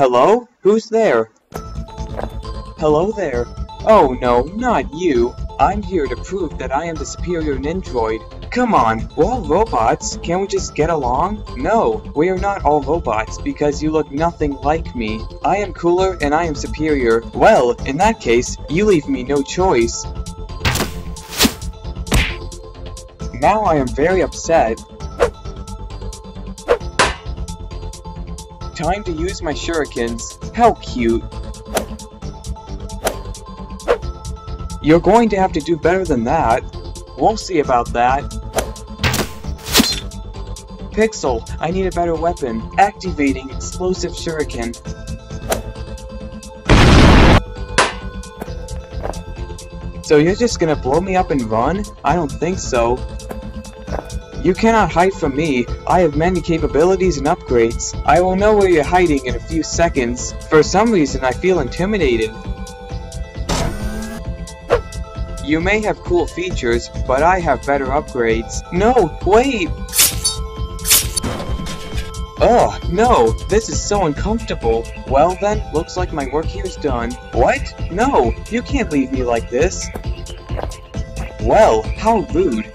Hello? Who's there? Hello there. Oh no, not you. I'm here to prove that I am the superior Nindroid. Come on, we're all robots. Can't we just get along? No, we are not all robots because you look nothing like me. I am cooler and I am superior. Well, in that case, you leave me no choice. Now I am very upset. Time to use my shurikens. How cute. You're going to have to do better than that. We'll see about that. Pixel, I need a better weapon. Activating explosive shuriken. So you're just gonna blow me up and run? I don't think so. You cannot hide from me. I have many capabilities and upgrades. I will know where you're hiding in a few seconds. For some reason, I feel intimidated. You may have cool features, but I have better upgrades. No, wait! Ugh, no, this is so uncomfortable. Well then, looks like my work here's done. What? No, you can't leave me like this. Well, how rude.